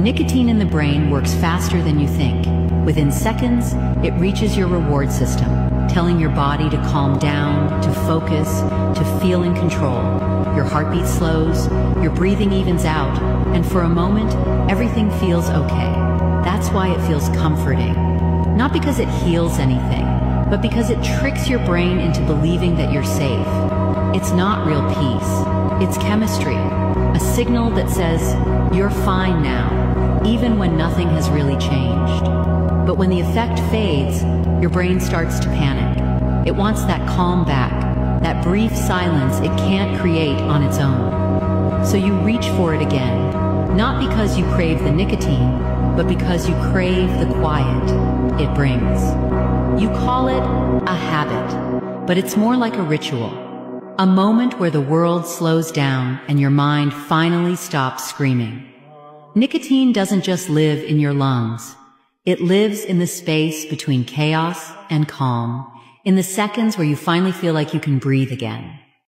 Nicotine in the brain works faster than you think. Within seconds, it reaches your reward system, telling your body to calm down, to focus, to feel in control. Your heartbeat slows, your breathing evens out, and for a moment, everything feels okay. That's why it feels comforting. Not because it heals anything, but because it tricks your brain into believing that you're safe. It's not real peace. It's chemistry. A signal that says, you're fine now, even when nothing has really changed. But when the effect fades, your brain starts to panic. It wants that calm back, that brief silence it can't create on its own. So you reach for it again, not because you crave the nicotine, but because you crave the quiet it brings. You call it a habit, but it's more like a ritual. A moment where the world slows down and your mind finally stops screaming. Nicotine doesn't just live in your lungs. It lives in the space between chaos and calm, in the seconds where you finally feel like you can breathe again.